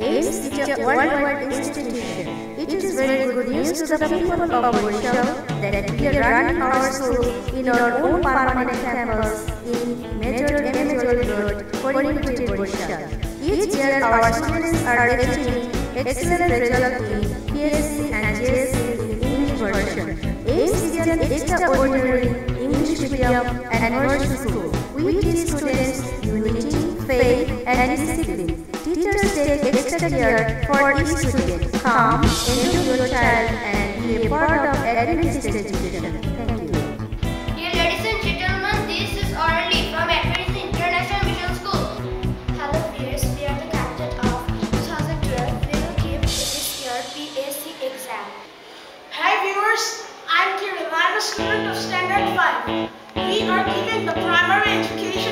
AIMS is a worldwide institution. It is very good news to the people of Odisha that we are running our school in our own permanent campus in Major Major Road, Kodinkuti, Odisha. Each year our students are achieving excellent result in PSC and JSC in English version. AIMS is an extraordinary English medium and immersion school. We teach students unity, faith, and discipline. Exterior for year 40 students come into your child and be a part of Adventist education. Thank you. Dear ladies and gentlemen, this is Orly from Adventist International Mission School. Hello viewers, we are the captain of 2012 We will give this year PAC exam. Hi viewers, I'm Kirill. I'm a student of Standard 5. We are giving the primary education